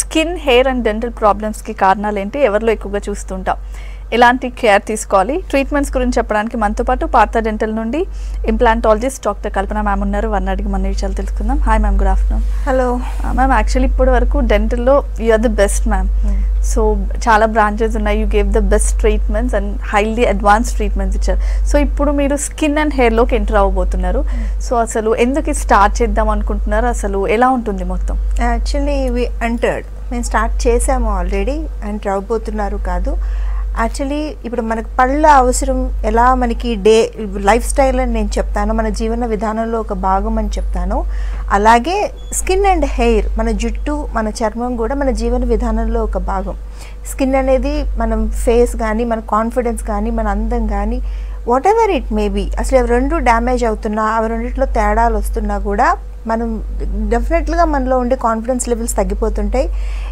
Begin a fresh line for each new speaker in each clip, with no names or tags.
Skin hair and dental ప్రాబ్లమ్స్కి కారణాలు ఏంటి ఎవరిలో ఎక్కువగా చూస్తుంటాం? ఎలాంటి కేర్ తీసుకోవాలి? ట్రీట్మెంట్స్ గురించి చెప్పడానికి మనతో పాటు పార్థ డెంటల్ నుండి ఇంప్లాంటాలజిస్ట్ డాక్టర్ కల్పన మ్యామ్ ఉన్నారు. వారిని అడిగి మన విషయాలు తెలుసుకుందాం. Hi ma'am good afternoon
hello
ma'am actually ఇప్పటి వరకు డెంటల్లో you are the best ma'am so చాలా బ్రాంచెస్ ఉన్నాయి. You gave the best treatments and highly advance treatments ఇచ్చారు. సో ఇప్పుడు మీరు స్కిన్ అండ్ హెయిర్లోకి ఎంటర్ అవ్వబోతున్నారు. సో అసలు ఎందుకు స్టార్ట్ చేద్దాం అనుకుంటున్నారు? అసలు ఎలా ఉంటుంది మొత్తం?
యాక్చువల్లీ ఇవి ఎంటర్డ్ మేము స్టార్ట్ చేసాము ఆల్రెడీ ఎంటర్ అవబోతున్నారు కాదు. యాక్చువల్లీ ఇప్పుడు మనకు పళ్ళ అవసరం ఎలా మనకి డే లైఫ్ స్టైల్ అని నేను చెప్తాను మన జీవన విధానంలో ఒక భాగం అని చెప్తాను. అలాగే స్కిన్ అండ్ హెయిర్ మన జుట్టు మన చర్మం కూడా మన జీవన విధానంలో ఒక భాగం. స్కిన్ అనేది మనం ఫేస్ కానీ మన కాన్ఫిడెన్స్ కానీ మన అందం కానీ whatever it may be అసలు అవి రెండు డ్యామేజ్ అవుతున్నా అవి రెండిట్లో తేడాలు వస్తున్నా కూడా మనం డెఫినెట్గా మనలో ఉండే కాన్ఫిడెన్స్ లెవెల్స్ తగ్గిపోతుంటాయి.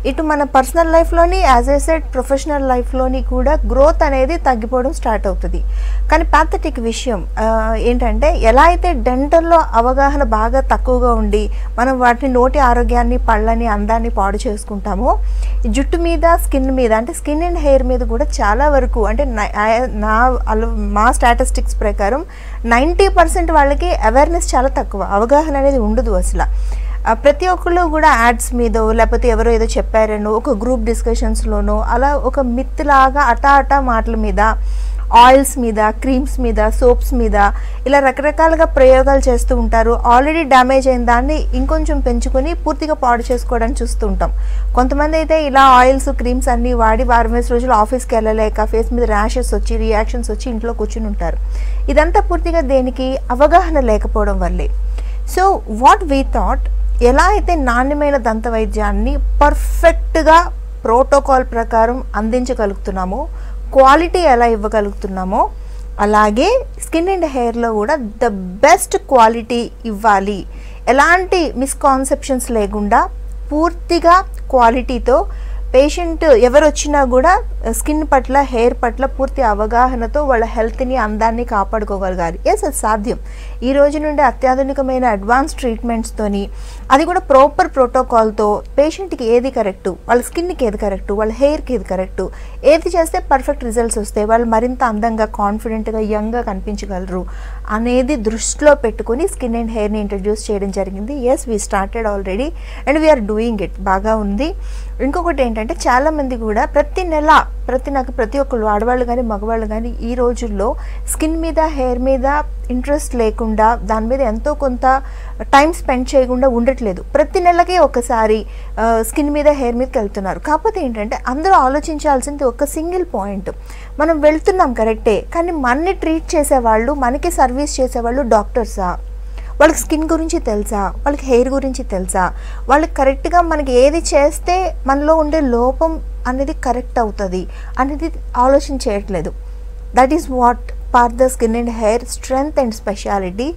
ఇటు మన పర్సనల్ లైఫ్లోని యాజ్ ఏ సెట్ ప్రొఫెషనల్ లైఫ్లోని కూడా గ్రోత్ అనేది తగ్గిపోవడం స్టార్ట్ అవుతుంది. కానీ ప్యాథటిక్ విషయం ఏంటంటే ఎలా అయితే డెంటల్లో అవగాహన బాగా తక్కువగా ఉండి మనం వాటిని నోటి ఆరోగ్యాన్ని పళ్ళని అందాన్ని పాడు చేసుకుంటామో జుట్టు మీద స్కిన్ మీద అంటే స్కిన్ అండ్ హెయిర్ మీద కూడా చాలా వరకు అంటే నా- అల- మా స్టాటిస్టిక్స్ ప్రకారం నైంటీ పర్సెంట్ వాళ్ళకి అవేర్నెస్ చాలా తక్కువ. అవగాహన అనేది ఉండదు అసలు. ప్రతి ఒక్కళ్ళు కూడా యాడ్స్ మీదో లేకపోతే ఎవరో ఏదో చెప్పారనో ఒక గ్రూప్ డిస్కషన్స్లోనో అలా ఒక మిత్ లాగా అటా అటా మాటల మీద ఆయిల్స్ మీద క్రీమ్స్ మీద సోప్స్ మీద ఇలా రకరకాలుగా ప్రయోగాలు చేస్తూ ఉంటారు. ఆల్రెడీ డ్యామేజ్ అయిన దాన్ని ఇంకొంచెం పెంచుకొని పూర్తిగా పాడు చేసుకోవడానికి చూస్తూ ఉంటాం. కొంతమంది అయితే ఇలా ఆయిల్స్ క్రీమ్స్ అన్నీ వాడి వారం వేసి రోజులు ఆఫీస్కి వెళ్ళలేక ఫేస్ మీద ర్యాషెస్ వచ్చి రియాక్షన్స్ వచ్చి ఇంట్లో కూర్చుని ఉంటారు. ఇదంతా పూర్తిగా దేనికి అవగాహన లేకపోవడం వల్లే. సో వాట్ వీ థాట్ ఎలా అయితే నాణ్యమైన దంత వైద్యాన్ని పర్ఫెక్ట్గా ప్రోటోకాల్ ప్రకారం అందించగలుగుతున్నామో క్వాలిటీ ఎలా ఇవ్వగలుగుతున్నామో అలాగే స్కిన్ అండ్ హెయిర్లో కూడా ద బెస్ట్ క్వాలిటీ ఇవ్వాలి. ఎలాంటి మిస్కాన్సెప్షన్స్ లేకుండా పూర్తిగా క్వాలిటీతో పేషెంట్ ఎవరు వచ్చినా కూడా స్కిన్ పట్ల హెయిర్ పట్ల పూర్తి అవగాహనతో వాళ్ళ హెల్త్ని అందాన్ని కాపాడుకోగలగాలి. ఎస్ అది సాధ్యం. ఈ రోజు నుండి అత్యాధునికమైన అడ్వాన్స్ ట్రీట్మెంట్స్తోని అది కూడా ప్రాపర్ ప్రోటోకాల్తో పేషెంట్కి ఏది కరెక్టు వాళ్ళ స్కిన్కి ఏది కరెక్టు వాళ్ళ హెయిర్కి ఏది కరెక్టు ఏది చేస్తే పర్ఫెక్ట్ రిజల్ట్స్ వస్తాయి వాళ్ళు మరింత అందంగా కాన్ఫిడెంట్గా యంగ్గా కనిపించగలరు. అనేది దృష్టిలో పెట్టుకొని స్కిన్ అండ్ హెయిర్ని ఇంట్రడ్యూస్ చేయడం జరిగింది. Yes we started already and we are doing it బాగా ఉంది. ఇంకొకటి ఏంటంటే చాలామంది కూడా ప్రతి నెల ప్రతి నాకు ప్రతి ఒక్కళ్ళు ఆడవాళ్ళు కానీ మగవాళ్ళు కానీ ఈ రోజుల్లో స్కిన్ మీద హెయిర్ మీద ఇంట్రెస్ట్ లేకుండా దాని మీద ఎంతో కొంత టైం స్పెండ్ చేయకుండా ఉండట్లేదు. ప్రతి నెలకి ఒకసారి స్కిన్ మీద హెయిర్ మీదకి వెళ్తున్నారు. కాకపోతే ఏంటంటే అందరూ ఆలోచించాల్సింది ఒక సింగిల్ పాయింట్. మనం వెళ్తున్నాం కరెక్టే కానీ మనని ట్రీట్ చేసేవాళ్ళు మనకి సర్వీస్ చేసేవాళ్ళు డాక్టర్సా? వాళ్ళకి స్కిన్ గురించి తెలుసా? వాళ్ళకి హెయిర్ గురించి తెలుసా? వాళ్ళకి కరెక్ట్గా మనకి ఏది చేస్తే మనలో ఉండే లోపం అనేది కరెక్ట్ అవుతుంది అనేది ఆలోచన చేయట్లేదు. That is what part the skin and hair strength and speciality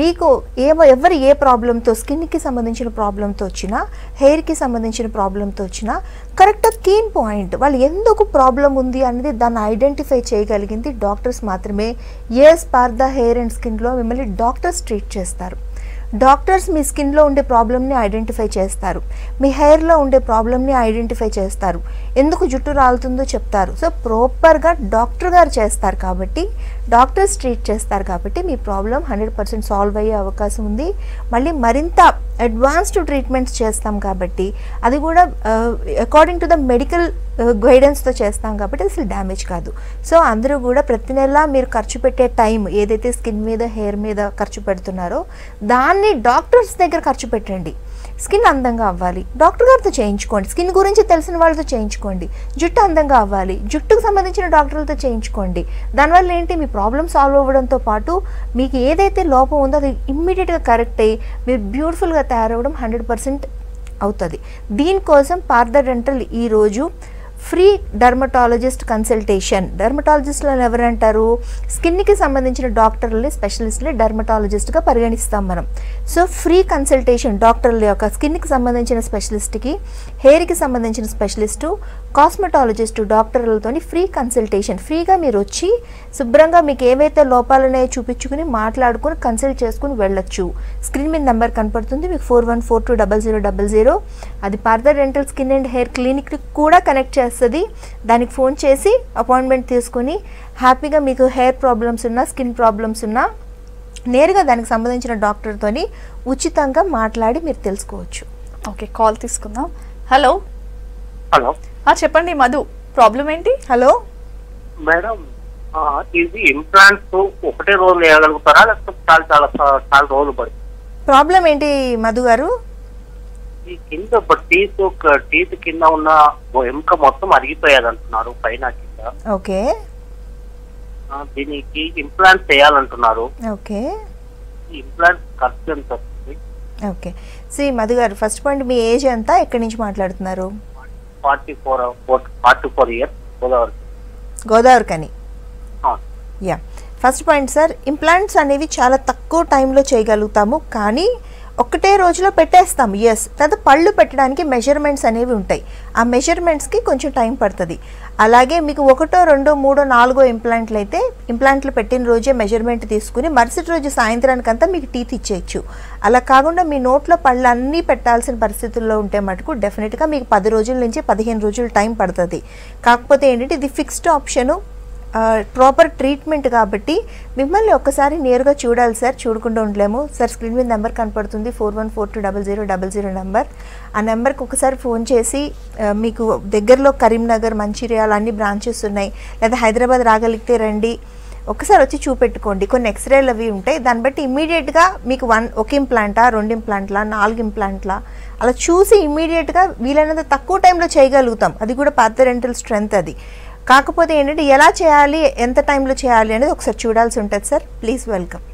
మీకు ఏ ఎవరు ఏ ప్రాబ్లంతో స్కిన్కి సంబంధించిన ప్రాబ్లంతో వచ్చినా హెయిర్కి సంబంధించిన ప్రాబ్లంతో వచ్చినా కరెక్ట్ కీన్ పాయింట్ వాళ్ళు ఎందుకు ప్రాబ్లం ఉంది అనేది దాన్ని ఐడెంటిఫై చేయగలిగింది డాక్టర్స్ మాత్రమే. ఎస్ పార్ ద హెయిర్ అండ్ స్కిన్లో మిమ్మల్ని డాక్టర్స్ ట్రీట్ చేస్తారు. డాక్టర్స్ మీ స్కిన్లో ఉండే ప్రాబ్లమ్ని ఐడెంటిఫై చేస్తారు. మీ హెయిర్లో ఉండే ప్రాబ్లమ్ని ఐడెంటిఫై చేస్తారు. ఎందుకు జుట్టు రాలుతుందో చెప్తారు. సో ప్రాపర్గా డాక్టర్ గారు చేస్తారు కాబట్టి డాక్టర్స్ ట్రీట్ చేస్తారు కాబట్టి మీ ప్రాబ్లం హండ్రెడ్ పర్సెంట్ సాల్వ్ అయ్యే అవకాశం ఉంది. మళ్ళీ మరింత అడ్వాన్స్డ్ ట్రీట్మెంట్స్ చేస్తాం కాబట్టి అది కూడా అకార్డింగ్ టు ద మెడికల్ గైడెన్స్తో చేస్తాం కాబట్టి అసలు డ్యామేజ్ కాదు. సో అందరూ కూడా ప్రతి నెల మీరు ఖర్చు పెట్టే టైం ఏదైతే స్కిన్ మీద హెయిర్ మీద ఖర్చు పెడుతున్నారో దాన్ని డాక్టర్స్ దగ్గర ఖర్చు పెట్టండి. స్కిన్ అందంగా అవ్వాలి. డాక్టర్ గారితో చేయించుకోండి. స్కిన్ గురించి తెలిసిన వాళ్ళతో చేయించుకోండి. జుట్టు అందంగా అవ్వాలి. జుట్టుకు సంబంధించిన డాక్టర్లతో చేయించుకోండి. దానివల్ల ఏంటి? మీ ప్రాబ్లమ్ సాల్వ్ అవ్వడంతో పాటు మీకు ఏదైతే లోపం ఉందో అది ఇమ్మీడియట్గా కరెక్ట్ అయ్యి మీరు బ్యూటిఫుల్గా తయారవ్వడం హండ్రెడ్ పర్సెంట్ అవుతుంది. దీనికోసం పార్థ డెంటల్ ఈరోజు ఫ్రీ డర్మటాలజిస్ట్ కన్సల్టేషన్. డర్మటాలజిస్ట్లో ఎవరంటారు? స్కిన్కి సంబంధించిన డాక్టర్లని స్పెషలిస్ట్ని డర్మటాలజిస్ట్గా పరిగణిస్తాం మనం. సో ఫ్రీ కన్సల్టేషన్ డాక్టర్ల యొక్క స్కిన్కి సంబంధించిన స్పెషలిస్ట్కి హెయిర్కి సంబంధించిన స్పెషలిస్టు కాస్మెటాలజిస్టు డాక్టర్లతోని ఫ్రీ కన్సల్టేషన్ ఫ్రీగా మీరు వచ్చి శుభ్రంగా మీకు ఏవైతే లోపాలు ఉన్నాయో చూపించుకుని మాట్లాడుకుని కన్సల్ట్ చేసుకుని వెళ్ళొచ్చు. స్క్రీన్ మీద నెంబర్ కనపడుతుంది. మీకు four one four two double zero double zero అది Partha dental skin and hair క్లినిక్కి కూడా కనెక్ట్ చేస్తుంది. దానికి ఫోన్ చేసి అపాయింట్మెంట్ తీసుకుని హ్యాపీగా మీకు హెయిర్ ప్రాబ్లమ్స్ ఉన్నా స్కిన్ ప్రాబ్లమ్స్ ఉన్నా నేరుగా దానికి సంబంధించిన డాక్టర్తోని ఉచితంగా మాట్లాడి మీరు తెలుసుకోవచ్చు.
ఓకే కాల్ తీసుకుందాం. హలో.
హలో.
చెప్పండి మధు ప్రాబ్లం ఏంటి?
హలో?
మేడం ఆ, ఇది ఇంప్లాంట్స్ ఒకటే రోజు వేయగలుగుతారా? లేకపోతే చాలా చాలా చాలా రోజులు పడుతుంది.
ప్రాబ్లం ఏంటి మధు గారు?
ఈ కింద టీత్ టీత్ కింద ఉన్న ఎముక మొత్తం అరిగిపోయేది అంటున్నారు పైన కింద.
ఓకే.
ఆ, దీనికి ఇంప్లాంట్ చేయాలంటున్నారు
ఓకే.
ఈ ఇంప్లాంట్ ఖర్చు ఎంత
ఓకే. సి మధు గారు ఫస్ట్ పాయింట్ మీ ఏజ్ ఎంత? ఎక్కడి నుంచి మాట్లాడుతున్నారు?
Forty four forty four years Godavari
Godavari కని yeah first point sir implants అనేవి చాలా తక్కువ టైంలో చేయగలుగుతాము కానీ ఒకటే రోజులో పెట్టేస్తాం ఎస్ తర్వాత పళ్ళు పెట్టడానికి మెజర్మెంట్స్ అనేవి ఉంటాయి. ఆ మెజర్మెంట్స్కి కొంచెం టైం పడుతుంది. అలాగే మీకు ఒకటో రెండో మూడో నాలుగో ఇంప్లాంట్లు అయితే ఇంప్లాంట్లు పెట్టిన రోజే మెజర్మెంట్ తీసుకుని మరుసటి రోజు సాయంత్రానికంతా మీకు టీత్ ఇచ్చేయచ్చు. అలా కాకుండా మీ నోట్లో పళ్ళు అన్నీ పెట్టాల్సిన పరిస్థితుల్లో ఉంటే మటుకు డెఫినెట్గా మీకు పది రోజుల నుంచి పదిహేను రోజులు టైం పడుతుంది. కాకపోతే ఏంటంటే ఇది ఫిక్స్డ్ ఆప్షను ప్రాపర్ ట్రీట్మెంట్ కాబట్టి మిమ్మల్ని ఒక్కసారి నేరుగా చూడాలి సార్ చూడకుండా ఉండలేము. సార్ స్క్రీన్ మీద నెంబర్ కనపడుతుంది four one four two double zero double zero number. ఆ నెంబర్కి ఒకసారి ఫోన్ చేసి మీకు దగ్గరలో కరీంనగర్ మంచిర్యాల అన్ని బ్రాంచెస్ ఉన్నాయి. లేదా హైదరాబాద్ రాగలిగితే రండి. ఒకసారి వచ్చి చూపెట్టుకోండి. కొన్ని ఎక్స్రేలు అవి ఉంటాయి. దాన్ని బట్టి ఇమీడియట్గా మీకు వన్ ఒక ఇంప్లాంటా రెండు ఇంప్లాంట్లా నాలుగు ఇంప్లాంట్లా అలా చూసి ఇమీడియట్గా వీలైనంత తక్కువ టైంలో చేయగలుగుతాం. అది కూడా పాత రెంటల్ స్ట్రెంగ్త్ అది. కాకపోతే ఏంటంటే ఎలా చేయాలి ఎంత టైంలో చేయాలి అనేది ఒకసారి చూడాల్సి ఉంటుంది sir. Please welcome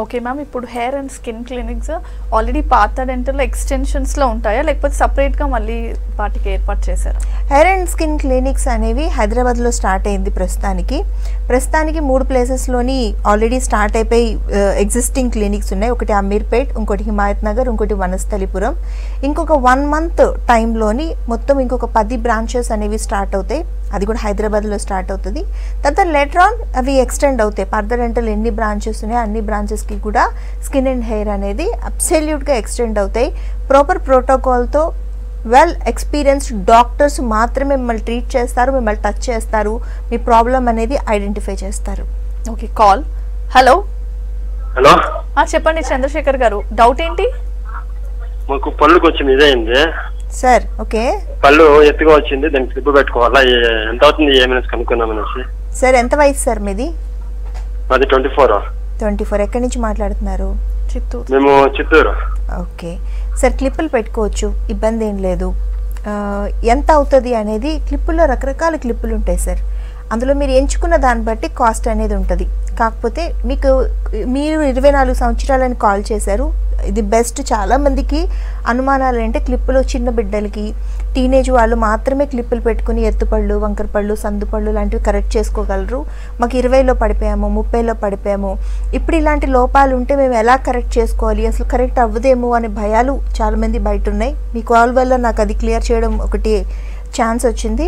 okay ma'am ఇప్పుడు hair and skin clinics already పాత డెంటల్ ఎక్స్టెన్షన్స్లో ఉంటాయా? లేకపోతే సపరేట్గా మళ్ళీ వాటికి ఏర్పాటు చేశారా?
హెయిర్ అండ్ స్కిన్ క్లినిక్స్ అనేవి హైదరాబాద్లో స్టార్ట్ అయింది ప్రస్తుతానికి. ప్రస్తుతానికి మూడు ప్లేసెస్లోని ఆల్రెడీ స్టార్ట్ అయిపోయి ఎగ్జిస్టింగ్ క్లినిక్స్ ఉన్నాయి. ఒకటి అమీర్పేట్ ఇంకోటి హిమాయత్ నగర్ ఇంకోటి వనస్థలిపురం. ఇంకొక వన్ మంత్ టైంలోని మొత్తం ఇంకొక పది బ్రాంచెస్ అనేవి స్టార్ట్ అవుతాయి. అది కూడా హైదరాబాద్లో స్టార్ట్ అవుతుంది. తర్వాత లెటర్ ఆన్ అవి ఎక్స్టెండ్ అవుతాయి. పర్దర్ రెంటల్ ఎన్ని బ్రాంచెస్ ఉన్నాయో అన్ని బ్రాంచెస్కి కూడా స్కిన్ అండ్ హెయిర్ అనేది అబ్సల్యూట్గా ఎక్స్టెండ్ అవుతాయి. ప్రాపర్ ప్రోటోకాల్తో వెల్ ఎక్స్పీరియన్స్డ్ డాక్టర్స్ మాత్రమే మిమ్మల్ని ట్రీట్ చేస్తారు మిమ్మల్ని టచ్ చేస్తారు. మీ ప్రాబ్లం అనేది ఐడెంటిఫై చేస్తారు.
ఓకే కాల్ హలో
హలో
చెప్పండి చంద్రశేఖర్ గారు. డౌట్ ఏంటి?
మాకు పళ్ళుకి వచ్చింది ఇదైంది
సార్ ఓకే.
పళ్ళు ఎత్తుగా వచ్చింది దానికి క్లిప్ పెట్టుకోవాలా ఎంత అవుతుంది ఏమైనా కనుక్కుందాం అనేసి.
సార్ ఎంత వయసు సార్ మీది?
అది ట్వంటీ ఫోర్.
ట్వంటీ ఫోర్ ఎక్కడి నుంచి మాట్లాడుతున్నారు?
చిత్తూరు.
మేము చిత్తూరు.
ఓకే. సార్ క్లిప్పులు పెట్టుకోవచ్చు ఇబ్బంది ఏం లేదు. ఎంత అవుతుంది అనేది క్లిప్పుల్లో రకరకాల క్లిప్పులు ఉంటాయి సార్. అందులో మీరు ఎంచుకున్న దాన్ని బట్టి కాస్ట్ అనేది ఉంటుంది. కాకపోతే మీకు మీరు ఇరవై నాలుగు సంవత్సరాలని కాల్ చేశారు. ఇది బెస్ట్. చాలామందికి అనుమానాలు అంటే క్లిప్పులు చిన్న బిడ్డలకి టీనేజ్ వాళ్ళు మాత్రమే క్లిప్పులు పెట్టుకుని ఎత్తుపళ్ళు వంకరపళ్ళు సందుపళ్ళు లాంటివి కరెక్ట్ చేసుకోగలరు. మాకు ఇరవైలో పడిపోయాము ముప్పైలో పడిపోయాము. ఇప్పుడు ఇలాంటి లోపాలు ఉంటే మేము ఎలా కరెక్ట్ చేసుకోవాలి? అసలు కరెక్ట్ అవ్వదేమో అనే భయాలు చాలామంది బయట ఉన్నాయి. మీ కాల్ వల్ల నాకు అది క్లియర్ చేయడం ఒకటి. ఛాన్స్ వచ్చింది.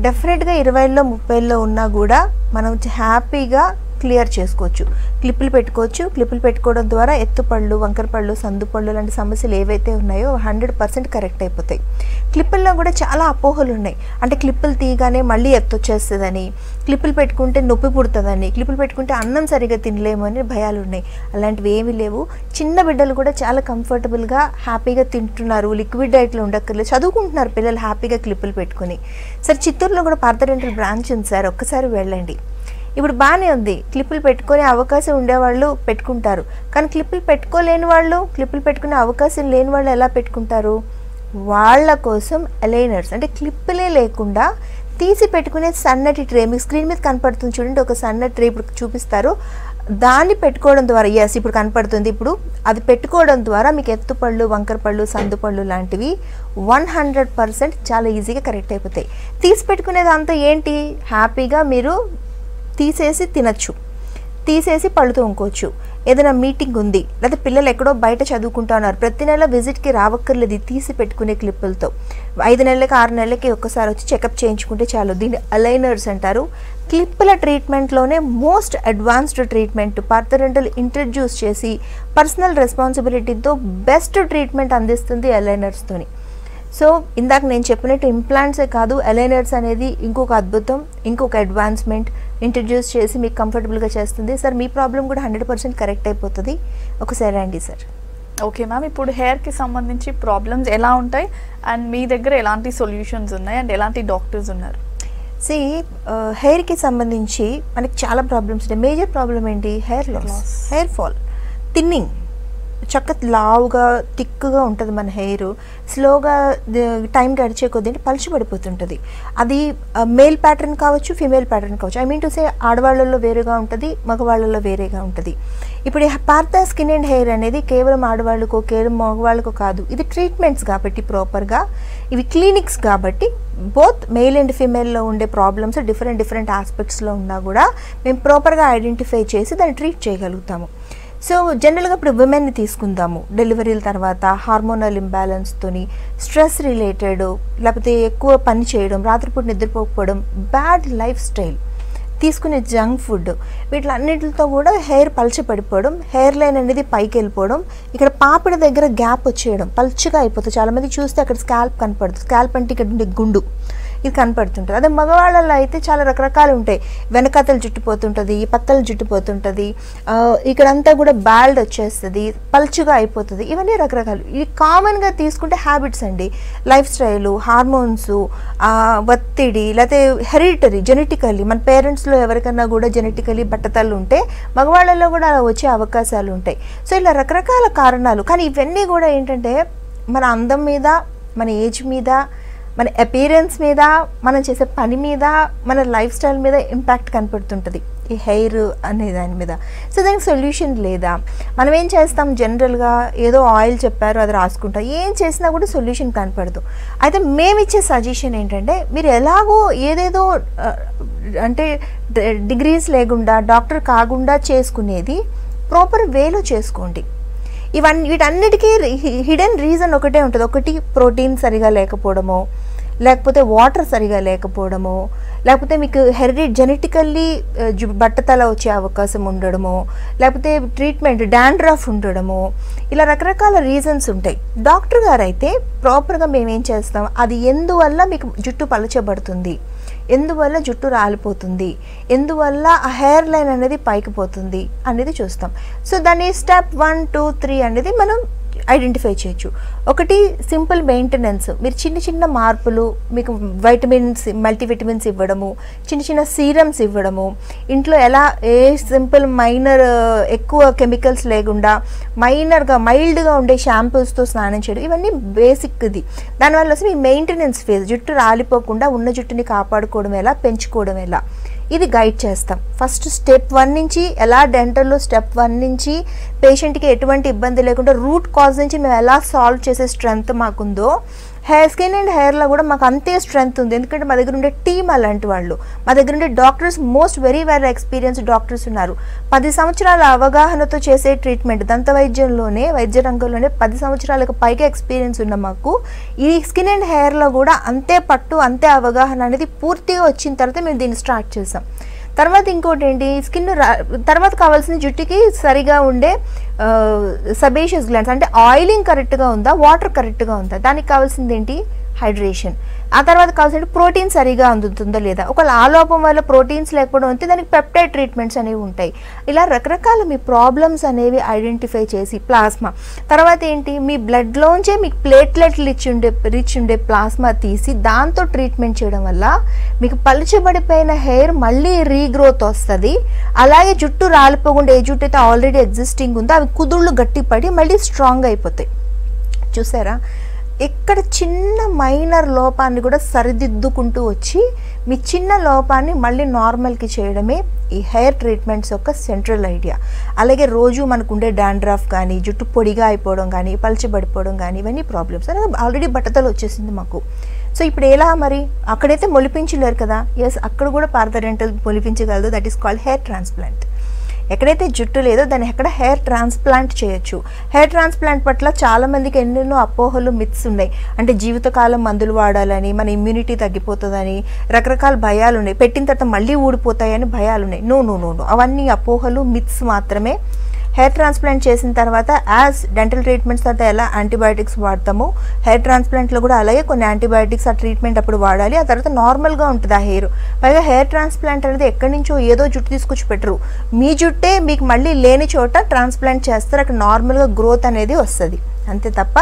డెఫినెట్గా ఇరవైలో ముప్పైలో ఉన్నా కూడా మనం హ్యాపీగా క్లియర్ చేసుకోవచ్చు. క్లిప్పులు పెట్టుకోవచ్చు. క్లిప్పులు పెట్టుకోవడం ద్వారా ఎత్తుపళ్ళు వంకరపళ్ళు సందుపళ్ళు లాంటి సమస్యలు ఏవైతే ఉన్నాయో హండ్రెడ్ పర్సెంట్ కరెక్ట్ అయిపోతాయి. క్లిప్పుల్లో కూడా చాలా అపోహలు ఉన్నాయి. అంటే క్లిప్పులు తీయగానే మళ్ళీ ఎత్తొచ్చేస్తుందని క్లిప్పులు పెట్టుకుంటే నొప్పి పుడుతుందని క్లిప్పులు పెట్టుకుంటే అన్నం సరిగా తినలేము అని భయాలు ఉన్నాయి. అలాంటివి ఏమీ లేవు. చిన్న బిడ్డలు కూడా చాలా కంఫర్టబుల్గా హ్యాపీగా తింటున్నారు. లిక్విడ్ డైట్లో ఉండక్కర్లేదు. చదువుకుంటున్నారు పిల్లలు హ్యాపీగా క్లిప్పులు పెట్టుకుని. సార్ చిత్తూరులో కూడా పార్థరెంటల్ బ్రాంచ్ ఉంది సార్. ఒక్కసారి వెళ్ళండి. ఇప్పుడు బాగానే ఉంది. క్లిప్పులు పెట్టుకునే అవకాశం ఉండేవాళ్ళు పెట్టుకుంటారు. కానీ క్లిప్పులు పెట్టుకోలేని వాళ్ళు క్లిప్పులు పెట్టుకునే అవకాశం లేని వాళ్ళు ఎలా పెట్టుకుంటారు? వాళ్ళ కోసం అలైనర్స్ అంటే క్లిప్పులే లేకుండా తీసి పెట్టుకునే సన్నటి ట్రే. మీకు స్క్రీన్ మీద కనపడుతుంది చూడండి ఒక సన్నటి ట్రే ఇప్పుడు చూపిస్తారు. దాన్ని పెట్టుకోవడం ద్వారా ఎస్ ఇప్పుడు కనపడుతుంది. ఇప్పుడు అది పెట్టుకోవడం ద్వారా మీకు ఎత్తుపళ్ళు వంకర పళ్ళు లాంటివి వన్ హండ్రెడ్ పర్సెంట్ చాలా ఈజీగా కరెక్ట్ అయిపోతాయి. తీసి పెట్టుకునేదంతా ఏంటి? హ్యాపీగా మీరు తీసేసి తినచ్చు. తీసేసి పళ్ళు తోముకోవచ్చు. ఏదైనా మీటింగ్ ఉంది లేదా పిల్లలు ఎక్కడో బయట చదువుకుంటా ఉన్నారు ప్రతి నెల విజిట్కి రావక్కర్లేదు తీసి పెట్టుకునే క్లిప్పులతో. ఐదు నెలలకి ఆరు నెలలకి ఒక్కసారి వచ్చి చెకప్ చేయించుకుంటే చాలు. దీన్ని అలైనర్స్ అంటారు. క్లిప్పుల ట్రీట్మెంట్లోనే most advanced treatment Partha dental introduce చేసి పర్సనల్ రెస్పాన్సిబిలిటీతో బెస్ట్ ట్రీట్మెంట్ అందిస్తుంది అలైనర్స్తోని సో ఇందాక నేను చెప్పినట్టు ఇంప్లాంట్సే కాదు అలైనర్స్ అనేది ఇంకొక అద్భుతం ఇంకొక అడ్వాన్స్మెంట్ ఇంట్రడ్యూస్ చేసి మీకు కంఫర్టబుల్గా చేస్తుంది. సార్ మీ ప్రాబ్లం కూడా హండ్రెడ్ పర్సెంట్ కరెక్ట్ అయిపోతుంది. ఒకసారి అండి సార్.
ఓకే మ్యామ్ ఇప్పుడు హెయిర్కి సంబంధించి ప్రాబ్లమ్స్ ఎలా ఉంటాయి? అండ్ మీ దగ్గర ఎలాంటి సొల్యూషన్స్ ఉన్నాయి? అండ్ ఎలాంటి డాక్టర్స్ ఉన్నారు?
సి హెయిర్కి సంబంధించి మనకి చాలా ప్రాబ్లమ్స్ ఉన్నాయి మేజర్ ప్రాబ్లం ఏంటి? Hair loss. Hair fall thinning చక్క లావుగా థిక్గా ఉంటుంది మన హెయిర్ స్లోగా టైం గడిచే కొద్ది అంటే పలుచు పడిపోతుంటుంది. అది మేల్ ప్యాటర్న్ కావచ్చు ఫీమేల్ ప్యాటర్న్ కావచ్చు. ఐ మీన్ టు సే ఆడవాళ్ళల్లో వేరుగా ఉంటుంది మగవాళ్ళల్లో వేరేగా ఉంటుంది. ఇప్పుడు పార్థ స్కిన్ అండ్ హెయిర్ అనేది కేవలం ఆడవాళ్ళకో కేవలం మగవాళ్ళకో కాదు. ఇది ట్రీట్మెంట్స్ కాబట్టి ప్రాపర్గా ఇవి క్లినిక్స్ కాబట్టి బోత్ మెయిల్ అండ్ ఫీమేల్లో ఉండే ప్రాబ్లమ్స్ డిఫరెంట్ డిఫరెంట్ ఆస్పెక్ట్స్లో ఉన్నా కూడా మేము ప్రాపర్గా ఐడెంటిఫై చేసి దాన్ని ట్రీట్ చేయగలుగుతాము. సో జనరల్గా ఇప్పుడు విమెన్ని తీసుకుందాము. డెలివరీల తర్వాత హార్మోనల్ ఇంబ్యాలెన్స్తోని స్ట్రెస్ రిలేటెడ్ లేకపోతే ఎక్కువ పని చేయడం రాత్రిపూట నిద్రపోకపోవడం బ్యాడ్ లైఫ్ స్టైల్ తీసుకునే జంక్ ఫుడ్ వీటిలన్నిటితో కూడా హెయిర్ పలచపడిపోవడం హెయిర్ లైన్ అనేది పైకి వెళ్ళిపోవడం ఇక్కడ పాపిడ దగ్గర గ్యాప్ వచ్చేయడం పలుచగా అయిపోతుంది. చాలామంది చూస్తే అక్కడ స్కాల్ప్ కనపడుతుంది స్కాల్ప్ అంటే ఇక్కడ ఉండే గుండు. ఇది కనపడుతుంటుంది. అదే మగవాళ్ళలో అయితే చాలా రకరకాలు ఉంటాయి. వెనకతలు జుట్టుపోతుంటుంది పక్కలు జుట్టుపోతుంటుంది ఇక్కడంతా కూడా బాల్డ్ వచ్చేస్తుంది పల్చుగా అయిపోతుంది. ఇవన్నీ రకరకాలు. ఇవి కామన్గా తీసుకుంటే హ్యాబిట్స్ అండి. లైఫ్ స్టైలు హార్మోన్స్ ఒత్తిడి లేకపోతే హెరిటరీ జెనెటికల్లీ మన పేరెంట్స్లో ఎవరికన్నా కూడా జెనెటికలీ బట్టతలు ఉంటే మగవాళ్ళలో కూడా అలా వచ్చే అవకాశాలు ఉంటాయి. సో ఇలా రకరకాల కారణాలు. కానీ ఇవన్నీ కూడా ఏంటంటే మన అందం మీద మన ఏజ్ మీద మన అపీరెన్స్ మీద మనం చేసే పని మీద మన లైఫ్ స్టైల్ మీద ఇంపాక్ట్ కనపడుతుంటుంది. ఈ హెయిర్ అనే దాని మీద. సో దానికి సొల్యూషన్ లేదా? మనం ఏం చేస్తాం? జనరల్గా ఏదో ఆయిల్ చెప్పారు అది రాసుకుంటాం. ఏం చేసినా కూడా సొల్యూషన్ కనపడదు. అయితే మేము ఇచ్చే సజెషన్ ఏంటంటే మీరు ఎలాగో ఏదేదో అంటే డిగ్రీస్ లేకుండా డాక్టర్ కాకుండా చేసుకునేది ప్రాపర్ వేలో చేసుకోండి. ఇవన్నీ వీటన్నిటికీ హిడెన్ రీజన్ ఒకటే ఉంటుంది. ఒకటి ప్రోటీన్ సరిగా లేకపోవడమో లేకపోతే వాటర్ సరిగా లేకపోవడమో లేకపోతే మీకు హెరిడి uh, జెనెటికల్లీ బట్టతల వచ్చే అవకాశం ఉండడమో లేకపోతే ట్రీట్మెంట్ డాండ్రఫ్ ఉండడము ఇలా రకరకాల రీజన్స్ ఉంటాయి. డాక్టర్ గారు అయితే ప్రాపర్గా మేమేం చేస్తాం? అది ఎందువల్ల మీకు జుట్టు పలచబడుతుంది? ఎందువల్ల జుట్టు రాలిపోతుంది? ఎందువల్ల ఆ హెయిర్ లైన్ అనేది పైకి పోతుంది? అనేది చూస్తాం. సో దాన్ని స్టెప్ వన్ టూ త్రీ అనేది మనం ఐడెంటిఫై చేయొచ్చు. ఒకటి సింపుల్ మెయింటెనెన్స్. మీరు చిన్న చిన్న మార్పులు మీకు వైటమిన్స్ మల్టీవిటమిన్స్ ఇవ్వడము చిన్న చిన్న సీరమ్స్ ఇవ్వడము ఇంట్లో ఎలా ఏ సింపుల్ మైనర్ ఎక్కువ కెమికల్స్ లేకుండా మైనర్గా మైల్డ్గా ఉండే షాంపూస్తో స్నానం చేయడం ఇవన్నీ బేసిక్ ఇది దానివల్ల అసలు మీ మెయింటెనెన్స్ ఫేజ్ జుట్టు రాలిపోకుండా ఉన్న జుట్టుని కాపాడుకోవడం ఎలా పెంచుకోవడం ఎలా? ఇది గైడ్ చేస్తాం. ఫస్ట్ స్టెప్ వన్ నుంచి ఎలా డెంటల్లో స్టెప్ వన్ నుంచి పేషెంట్కి ఎటువంటి ఇబ్బంది లేకుండా రూట్ కాజ్ నుంచి మేము ఎలా సాల్వ్ చేసే స్ట్రెంగ్త్ మాకుందో హెయిర్ స్కిన్ అండ్ హెయిర్లో కూడా మాకు అంతే స్ట్రెంగ్త్ ఉంది. ఎందుకంటే మా దగ్గర ఉండే టీమ్ అలాంటి వాళ్ళు. మా దగ్గర ఉండే doctors most very very experience doctors ఉన్నారు. పది సంవత్సరాల అవగాహనతో చేసే ట్రీట్మెంట్ దంత వైద్యంలోనే వైద్య రంగంలోనే పది సంవత్సరాలకు పైగా ఎక్స్పీరియన్స్ ఉన్న మాకు. ఈ స్కిన్ అండ్ హెయిర్లో కూడా అంతే పట్టు అంతే అవగాహన అనేది పూర్తిగా వచ్చిన తర్వాత మేము దీన్ని స్టార్ట్ చేసాం. తర్వాత ఇంకోటి ఏంటి స్కిన్ తర్వాత కావాల్సిన జుట్టుకి సరిగా ఉండే సబేషియస్ గ్లాండ్స్ అంటే ఆయిలింగ్ కరెక్ట్గా ఉందా వాటర్ కరెక్ట్గా ఉందా? దానికి కావాల్సింది ఏంటి హైడ్రేషన్ ఆ తర్వాత కావాల్సిన ప్రోటీన్ సరిగా అందుతుందో లేదా? ఒకవేళ ఆ లోపం వల్ల ప్రోటీన్స్ లేకపోవడం అయితే దానికి పెప్టైడ్ ట్రీట్మెంట్స్ అనేవి ఉంటాయి. ఇలా రకరకాల మీ ప్రాబ్లమ్స్ అనేవి ఐడెంటిఫై చేసి ప్లాస్మా తర్వాత ఏంటి? మీ బ్లడ్లోంచే మీకు ప్లేట్లెట్లు ఇచ్చి ఉండే రిచ్ ఉండే ప్లాస్మా తీసి దాంతో ట్రీట్మెంట్ చేయడం వల్ల మీకు పలుచబడిపోయిన హెయిర్ మళ్ళీ రీగ్రోత్ వస్తుంది. అలాగే జుట్టు రాలిపోకుండా ఏ జుట్టు అయితే ఆల్రెడీ ఎగ్జిస్టింగ్ ఉందో అవి కుదుళ్ళు గట్టిపడి మళ్ళీ స్ట్రాంగ్ అయిపోతాయి. చూసారా? ఇక్కడ చిన్న మైనర్ లోపాన్ని కూడా సరిదిద్దుకుంటూ వచ్చి మీ చిన్న లోపాన్ని మళ్ళీ నార్మల్కి చేయడమే ఈ హెయిర్ ట్రీట్మెంట్స్ యొక్క సెంట్రల్ ఐడియా. అలాగే రోజు మనకు ఉండే డాండ్రాఫ్ కానీ జుట్టు పొడిగా అయిపోవడం కానీ పలచబడిపోవడం కానీ ఇవన్నీ ప్రాబ్లమ్స్. ఆల్రెడీ బట్టతలు వచ్చేసింది మాకు. సో ఇప్పుడు ఎలా మరి? అక్కడైతే మొలిపించలేరు కదా? ఎస్ అక్కడ కూడా Partha dental మొలిపించగలదు. That is called hair transplant ఎక్కడైతే జుట్టు లేదో దాన్ని ఎక్కడ హెయిర్ ట్రాన్స్ప్లాంట్ చేయొచ్చు. హెయిర్ ట్రాన్స్ప్లాంట్ పట్ల చాలామందికి ఎన్నెన్నో అపోహలు మిత్స్ ఉన్నాయి. అంటే జీవితకాలం మందులు వాడాలని మన ఇమ్యూనిటీ తగ్గిపోతుందని రకరకాల భయాలు ఉన్నాయి పెట్టిన తర్వాత మళ్ళీ ఊడిపోతాయని భయాలు ఉన్నాయి నో నో నో నో అవన్నీ అపోహలు మిత్స్ మాత్రమే హెయిర్ ట్రాన్స్ప్లాంట్ చేసిన తర్వాత యాజ్ డెంటల్ ట్రీట్మెంట్స్ తర్వాత ఎలా యాంటీబయాటిక్స్ వాడతామో హెయిర్ ట్రాన్స్ప్లాంట్లో కూడా అలాగే కొన్ని యాంటీబయాటిక్స్ ఆ ట్రీట్మెంట్ అప్పుడు వాడాలి. ఆ తర్వాత నార్మల్గా ఉంటుంది ఆ హెయిర్ పైగా హెయిర్ ట్రాన్స్ప్లాంట్ అనేది ఎక్కడి నుంచో ఏదో జుట్టు తీసుకొచ్చి పెట్టరు. మీ జుట్టే మీకు మళ్ళీ లేని చోట ట్రాన్స్ప్లాంట్ చేస్తారు. అక్కడ నార్మల్గా గ్రోత్ అనేది వస్తుంది. అంతే తప్ప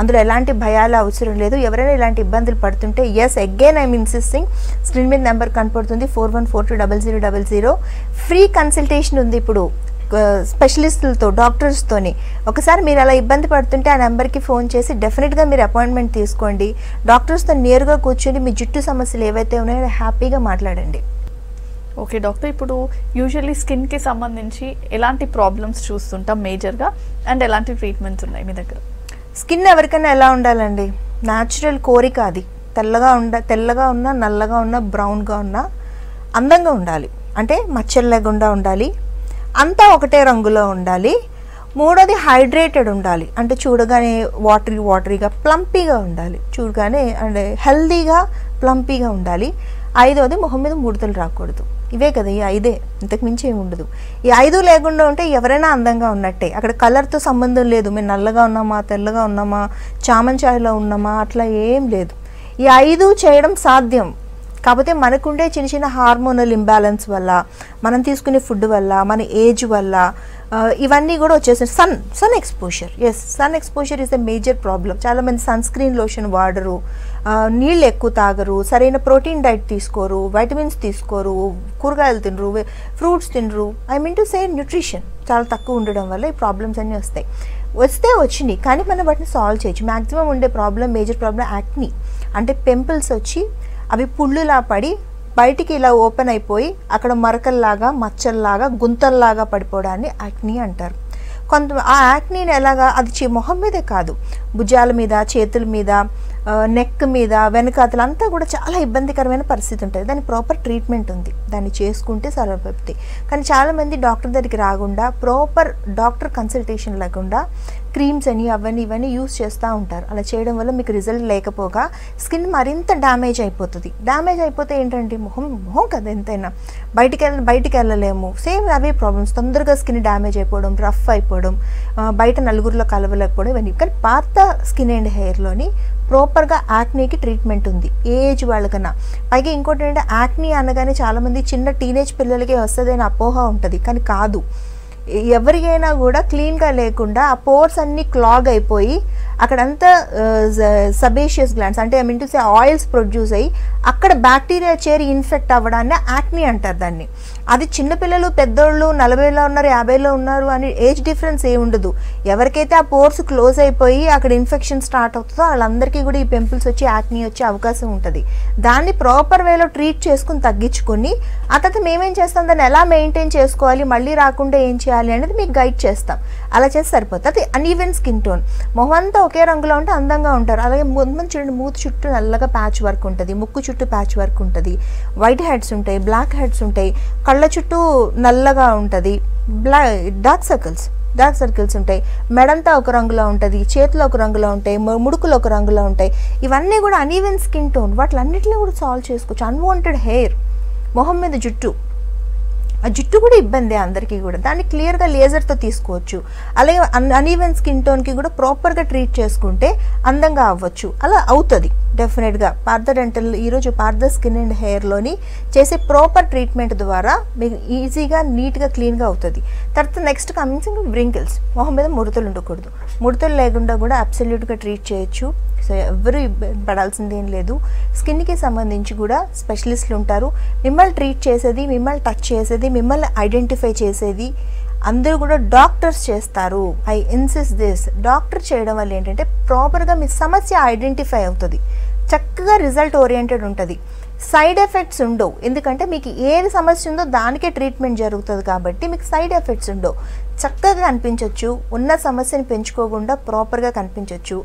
అందులో ఎలాంటి భయాలు అవసరం లేదు. ఎవరైనా ఇలాంటి ఇబ్బందులు పడుతుంటే yes again I'm insisting screen మీద నెంబర్ కనపడుతుంది four one four two double zero double zero free consultation ఉంది ఇప్పుడు. స్పెషలిస్టులతో డాక్టర్స్తోని ఒకసారి మీరు అలా ఇబ్బంది పడుతుంటే ఆ నెంబర్కి ఫోన్ చేసి డెఫినెట్గా మీరు అపాయింట్మెంట్ తీసుకోండి. డాక్టర్స్తో నేరుగా కూర్చొని మీ జుట్టు సమస్యలు ఏవైతే ఉన్నాయో హ్యాపీగా మాట్లాడండి.
Okay doctor. ఇప్పుడు యూజువల్లీ స్కిన్కి సంబంధించి ఎలాంటి ప్రాబ్లమ్స్ చూస్తుంటాం మేజర్గా అండ్ ఎలాంటి ట్రీట్మెంట్స్ ఉన్నాయి మీ దగ్గర?
స్కిన్ ఎవరికైనా ఎలా ఉండాలండి? న్యాచురల్ కోరిక అది. తెల్లగా ఉండ తెల్లగా ఉన్నా నల్లగా ఉన్నా బ్రౌన్గా ఉన్నా అందంగా ఉండాలి. అంటే మచ్చలు లేకుండా ఉండాలి. అంతా ఒకటే రంగులో ఉండాలి. మూడోది హైడ్రేటెడ్ ఉండాలి. అంటే చూడగానే వాటరీ వాటరీగా ప్లంపీగా ఉండాలి. చూడగానే అంటే హెల్దీగా ప్లంపీగా ఉండాలి. ఐదోది మొహం మీద ముడతలు రాకూడదు. ఇవే కదా ఈ ఐదే. ఇంతకు మించి ఏమి ఉండదు. ఈ ఐదు లేకుండా ఉంటే ఎవరైనా అందంగా ఉన్నట్టే. అక్కడ కలర్తో సంబంధం లేదు. మేము నల్లగా ఉన్నామా తెల్లగా ఉన్నామా చామన్ ఉన్నామా అట్లా ఏం లేదు. ఈ ఐదు చేయడం సాధ్యం. కాకపోతే మనకుండే చిన్న చిన్న హార్మోనల్ ఇంబ్యాలెన్స్ వల్ల మనం తీసుకునే ఫుడ్ వల్ల మన ఏజ్ వల్ల ఇవన్నీ కూడా వచ్చేసాయి sun sun exposure. Yes sun exposure is the major problem. చాలామంది సన్ స్క్రీన్ లోషన్ వాడరు. నీళ్ళు ఎక్కువ తాగరు. సరైన ప్రోటీన్ డైట్ తీసుకోరు. వైటమిన్స్ తీసుకోరు. కూరగాయలు తినరు. ఫ్రూట్స్ తినరు. I mean to say nutrition. చాలా తక్కువ ఉండడం వల్ల ఈ ప్రాబ్లమ్స్ అన్నీ వస్తాయి. వస్తే వచ్చినాయి కానీ మనం వాటిని సాల్వ్ చేయొచ్చు. మ్యాక్సిమం ఉండే ప్రాబ్లం మేజర్ ప్రాబ్లం యాక్ని. అంటే పెంపుల్స్ వచ్చి అవి పుళ్ళులా పడి బయటికి ఇలా ఓపెన్ అయిపోయి అక్కడ మరకల్లాగా మచ్చల్లాగా గుంతల్లాగా పడిపోవడాన్ని యాక్ని అంటారు. కొంత ఆ యాక్నీని ఎలాగా అది చే మొహం మీదే కాదు. భుజాల మీద చేతుల మీద నెక్ మీద వెనకాతలంతా కూడా చాలా ఇబ్బందికరమైన పరిస్థితి ఉంటుంది. దాని ప్రాపర్ ట్రీట్మెంట్ ఉంది. దాన్ని చేసుకుంటే సర్వపతి కానీ చాలామంది డాక్టర్ దగ్గరికి రాకుండా ప్రాపర్ డాక్టర్ కన్సల్టేషన్ లేకుండా క్రీమ్స్ అని అవన్నీ ఇవన్నీ యూస్ చేస్తూ ఉంటారు. అలా చేయడం వల్ల మీకు రిజల్ట్ లేకపోగా స్కిన్ మరింత డ్యామేజ్ అయిపోతుంది. డ్యామేజ్ అయిపోతే ఏంటంటే మొహం మొహం కదా ఎంతైనా. బయటికి వెళ్ళ బయటికి వెళ్ళలేము. సేమ్ అవే ప్రాబ్లమ్స్ తొందరగా స్కిన్ డ్యామేజ్ అయిపోవడం రఫ్ అయిపోవడం బయట నలుగురిలో కలవలేకపోవడం ఇవన్నీ. కానీ పాత స్కిన్ అండ్ హెయిర్లోని ప్రాపర్గా యాక్నీకి ట్రీట్మెంట్ ఉంది. ఏ ఏజ్ వాళ్ళకన్నా. పైగా ఇంకోటి ఏంటంటే యాక్నీ అనగానే చాలామంది చిన్న టీనేజ్ పిల్లలకి వస్తుంది అపోహ ఉంటుంది. కానీ కాదు. ఎవరికైనా కూడా క్లీన్గా లేకుండా ఆ పోర్స్ అన్నీ క్లాగ్ అయిపోయి అక్కడంతా సబేషియస్ గ్లాండ్స్ అంటే I mean to say oils produce అయ్యి అక్కడ బ్యాక్టీరియా చేరి ఇన్ఫెక్ట్ అవ్వడాన్ని యాక్ని అంటారు దాన్ని. అది చిన్నపిల్లలు పెద్దోళ్ళు నలభైలో ఉన్నారు యాభైలో ఉన్నారు అని ఏజ్ డిఫరెన్స్ ఏ ఉండదు. ఎవరికైతే ఆ పోర్స్ క్లోజ్ అయిపోయి అక్కడ ఇన్ఫెక్షన్ స్టార్ట్ అవుతుందో వాళ్ళందరికీ కూడా ఈ పింపుల్స్ వచ్చి యాక్నీ వచ్చే అవకాశం ఉంటుంది. దాన్ని ప్రాపర్ వేలో ట్రీట్ చేసుకుని తగ్గించుకొని ఆ తర్వాత మేమేం చేస్తాం? దాన్ని ఎలా మెయింటైన్ చేసుకోవాలి? మళ్ళీ రాకుండా ఏం చేయాలి అనేది మీకు గైడ్ చేస్తాం. అలా చేస్తే సరిపోతుంది. అది అన్ఈవెన్ స్కిన్ టోన్ మొహం అంతా ఒకే రంగులో ఉంటే అందంగా ఉంటారు. అలాగే ముందు చూడండి మూతి చుట్టూ నల్లగా ప్యాచ్ వర్క్ ఉంటుంది. ముక్కు చుట్టూ ప్యాచ్ వర్క్ ఉంటుంది. వైట్ హెడ్స్ ఉంటాయి బ్లాక్ హెడ్స్ ఉంటాయి. కళ్ళ చుట్టూ నల్లగా ఉంటుంది. బ్లా డార్క్ సర్కిల్స్ డార్క్ సర్కిల్స్ ఉంటాయి. మెడంతా ఒక రంగులో ఉంటుంది. చేతులు ఒక రంగులో ఉంటాయి. ముడుకులు ఒక రంగులో ఉంటాయి. ఇవన్నీ కూడా అన్ఈవెన్ స్కిన్ టోన్ వాటిలన్నిటిని కూడా సాల్వ్ చేసుకోవచ్చు. అన్వాంటెడ్ హెయిర్ మొహం మీద జుట్టు. ఆ జుట్టు కూడా ఇబ్బంది అందరికీ కూడా. దాన్ని క్లియర్గా లేజర్తో తీసుకోవచ్చు. అలాగే అన్ అన్ఈవెన్ స్కిన్ టోన్కి కూడా ప్రాపర్గా ట్రీట్ చేసుకుంటే అందంగా అవ్వచ్చు. అలా అవుతుంది డెఫినెట్గా పార్థ డెంటల్ ఈరోజు పార్థ స్కిన్ అండ్ హెయిర్లోని చేసే ప్రాపర్ ట్రీట్మెంట్ ద్వారా మీకు ఈజీగా నీట్గా క్లీన్గా అవుతుంది. తర్వాత నెక్స్ట్ కమింగ్ బ్రింకిల్స్ మొహం మీద ముడతలు ఉండకూడదు. ముడతలు లేకుండా కూడా అబ్సల్యూట్గా ట్రీట్ చేయొచ్చు. సో ఎవరు పడాల్సిందేం లేదు. స్కిన్కి సంబంధించి కూడా స్పెషలిస్టులు ఉంటారు. మిమ్మల్ని ట్రీట్ చేసేది మిమ్మల్ని టచ్ చేసేది మిమ్మల్ని ఐడెంటిఫై చేసేది అందరూ కూడా డాక్టర్స్ చేస్తారు. I ఇన్సిస్ this. డాక్టర్ చేయడం వల్ల ఏంటంటే ప్రాపర్గా మీ సమస్య ఐడెంటిఫై అవుతుంది. చక్కగా రిజల్ట్ ఓరియంటెడ్ ఉంటుంది. సైడ్ ఎఫెక్ట్స్ ఉండవు. ఎందుకంటే మీకు ఏది సమస్య ఉందో దానికే ట్రీట్మెంట్ జరుగుతుంది కాబట్టి మీకు సైడ్ ఎఫెక్ట్స్ ఉండవు. చక్కగా కనిపించవచ్చు ఉన్న సమస్యని పెంచుకోకుండా ప్రాపర్గా కనిపించవచ్చు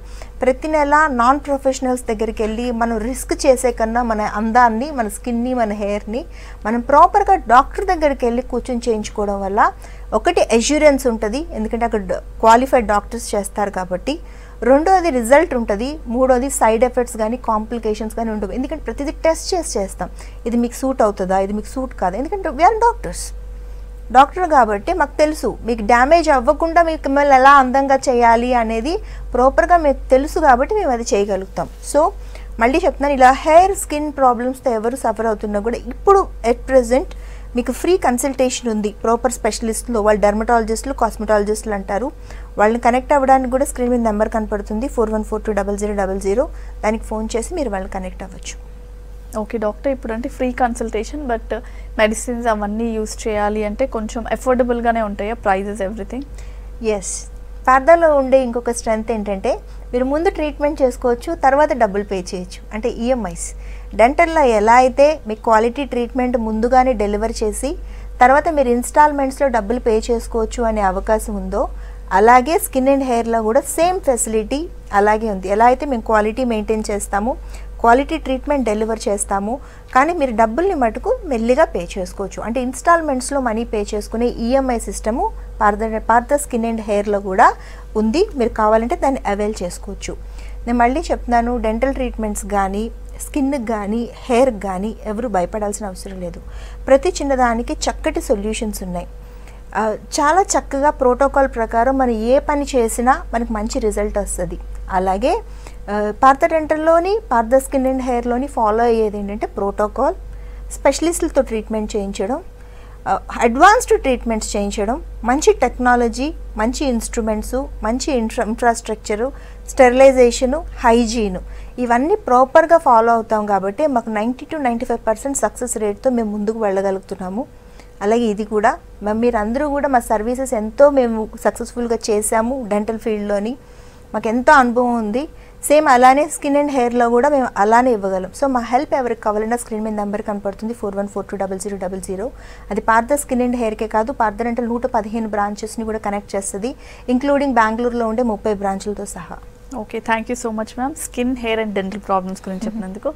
ప్రతి నెల నాన్ ప్రొఫెషనల్స్ దగ్గరికి వెళ్ళి మనం రిస్క్ చేసే కన్నా మన అందాన్ని మన స్కిన్ని మన హెయిర్ని మనం ప్రాపర్గా డాక్టర్ దగ్గరికి వెళ్ళి కూర్చొని చేయించుకోవడం వల్ల ఒకటి అష్యూరెన్స్ ఉంటుంది. ఎందుకంటే అక్కడ క్వాలిఫైడ్ డాక్టర్స్ చేస్తారు కాబట్టి రెండోది రిజల్ట్ ఉంటుంది మూడోది సైడ్ ఎఫెక్ట్స్ కానీ కాంప్లికేషన్స్ కానీ ఉండవు. ఎందుకంటే ప్రతిదీ టెస్ట్ చేసి చేస్తాం. ఇది మీకు సూట్ అవుతుందా ఇది మీకు సూట్ కాదా? ఎందుకంటే వీఆర్ డాక్టర్స్ డాక్టర్ కాబట్టి మాకు తెలుసు మీకు డ్యామేజ్ అవ్వకుండా మీకు మిమ్మల్ని ఎలా అందంగా చేయాలి అనేది ప్రాపర్గా మీకు తెలుసు కాబట్టి మేము అది చేయగలుగుతాం. సో మళ్ళీ చెప్తున్నాను ఇలా హెయిర్ స్కిన్ ప్రాబ్లమ్స్తో ఎవరు సఫర్ అవుతున్నా కూడా ఇప్పుడు ఎట్ ప్రజెంట్ మీకు ఫ్రీ కన్సల్టేషన్ ఉంది. ప్రాపర్ స్పెషలిస్టులు వాళ్ళు డెర్మటాలజిస్టులు కాస్మెటాలజిస్టులు అంటారు. వాళ్ళని కనెక్ట్ అవ్వడానికి కూడా స్క్రీన్ మీద నెంబర్ కనపడుతుంది. Four one four two double zero double zero దానికి ఫోన్ చేసి మీరు వాళ్ళని కనెక్ట్ అవ్వచ్చు.
ఓకే డాక్టర్ ఇప్పుడు అంటే ఫ్రీ కన్సల్టేషన్ బట్ మెడిసిన్స్ అవన్నీ యూస్ చేయాలి అంటే కొంచెం అఫోర్డబుల్గానే ఉంటాయా? ప్రైజెస్ ఎవ్రీథింగ్
ఎస్ పార్దాలో ఉండే ఇంకొక స్ట్రెంగ్త్ ఏంటంటే మీరు ముందు ట్రీట్మెంట్ చేసుకోవచ్చు తర్వాత డబ్బులు పే చేయొచ్చు. అంటే ఈఎంఐస్ డెంటల్లో ఎలా అయితే మీకు క్వాలిటీ ట్రీట్మెంట్ ముందుగానే డెలివర్ చేసి తర్వాత మీరు ఇన్స్టాల్మెంట్స్లో డబ్బులు పే చేసుకోవచ్చు అనే అవకాశం ఉందో అలాగే స్కిన్ అండ్ హెయిర్లో కూడా సేమ్ ఫెసిలిటీ అలాగే ఉంది. ఎలా అయితే మేము క్వాలిటీ మెయింటైన్ చేస్తాము క్వాలిటీ ట్రీట్మెంట్ డెలివర్ చేస్తాము కానీ మీరు డబ్బుల్ని మటుకు మెల్లిగా పే చేసుకోవచ్చు. అంటే ఇన్స్టాల్మెంట్స్లో మనీ పే చేసుకునే EMI system Partha Partha skin and హెయిర్లో కూడా ఉంది. మీరు కావాలంటే దాన్ని అవైల్ చేసుకోవచ్చు. నేను మళ్ళీ చెప్తున్నాను డెంటల్ ట్రీట్మెంట్స్ కానీ స్కిన్కి కానీ హెయిర్కి కానీ ఎవరు భయపడాల్సిన అవసరం లేదు. ప్రతి చిన్నదానికి చక్కటి సొల్యూషన్స్ ఉన్నాయి. చాలా చక్కగా ప్రోటోకాల్ ప్రకారం మనం ఏ పని చేసినా మనకు మంచి రిజల్ట్ వస్తుంది. అలాగే పార్థ డెంటల్లోని పార్థ స్కిన్ అండ్ హెయిర్లోని ఫాలో అయ్యేది ఏంటంటే ప్రోటోకాల్. స్పెషలిస్టులతో ట్రీట్మెంట్ చేయించడం. అడ్వాన్స్డ్ ట్రీట్మెంట్స్ చేయించడం మంచి టెక్నాలజీ మంచి ఇన్స్ట్రుమెంట్స్ మంచి ఇన్ఫ్రా ఇన్ఫ్రాస్ట్రక్చరు స్టెరిలైజేషను హైజీను ఇవన్నీ ప్రాపర్గా ఫాలో అవుతాం కాబట్టి మాకు ninety two ninety five percent success రేట్తో మేము ముందుకు వెళ్ళగలుగుతున్నాము. అలాగే ఇది కూడా మేము మీరందరూ కూడా మా సర్వీసెస్ ఎంతో మేము సక్సెస్ఫుల్గా చేశాము డెంటల్ ఫీల్డ్లోని మాకు ఎంతో అనుభవం ఉంది. సేమ్ అలానే స్కిన్ అండ్ హెయిర్లో కూడా మేము అలానే ఇవ్వగలం. సో మా హెల్ప్ ఎవరికి కావాలన్నా స్క్రీన్ మీద నెంబర్ కనపడుతుంది four one four two double zero double zero అది పార్థ స్కిన్ అండ్ హెయిర్కే కాదు పార్థ డెంటల్ నూట పదిహేను బ్రాంచెస్ని కూడా కనెక్ట్ చేస్తుంది. ఇంక్లూడింగ్ బెంగళూరులో ఉండే ముప్పై బ్రాంచులతో సహా.
Okay thank you so much ma'am skin hair and dental problems గురించి చెప్పినందుకు.